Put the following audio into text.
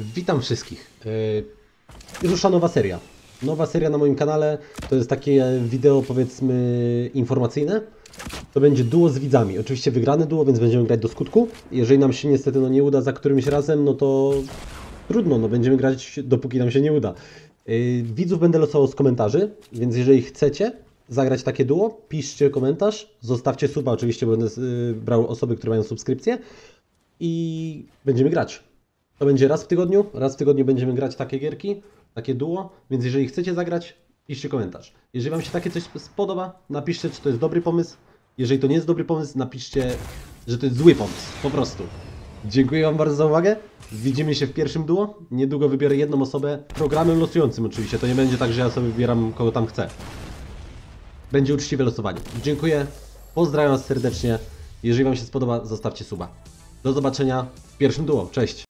Witam wszystkich. Yy, Rusza nowa seria. Nowa seria na moim kanale. To jest takie wideo powiedzmy informacyjne. To będzie duo z widzami. Oczywiście wygrane duo, więc będziemy grać do skutku. Jeżeli nam się niestety no, nie uda za którymś razem, no to trudno, no będziemy grać dopóki nam się nie uda. Yy, Widzów będę losował z komentarzy, więc jeżeli chcecie zagrać takie duo, piszcie komentarz, zostawcie suba, oczywiście będę yy, brał osoby, które mają subskrypcję i będziemy grać. To będzie raz w tygodniu, raz w tygodniu będziemy grać takie gierki, takie duo, więc jeżeli chcecie zagrać, piszcie komentarz. Jeżeli Wam się takie coś spodoba, napiszcie, czy to jest dobry pomysł. Jeżeli to nie jest dobry pomysł, napiszcie, że to jest zły pomysł, po prostu. Dziękuję Wam bardzo za uwagę. Widzimy się w pierwszym duo. Niedługo wybiorę jedną osobę, programem losującym oczywiście. To nie będzie tak, że ja sobie wybieram kogo tam chcę. Będzie uczciwe losowanie. Dziękuję, pozdrawiam serdecznie. Jeżeli Wam się spodoba, zostawcie suba. Do zobaczenia w pierwszym duo. Cześć!